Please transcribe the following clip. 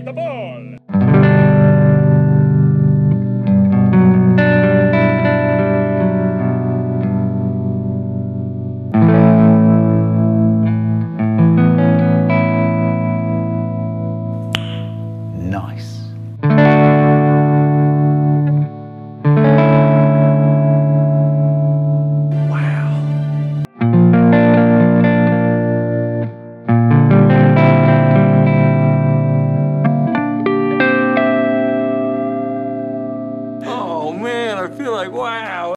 the ball. Nice. I feel like, wow,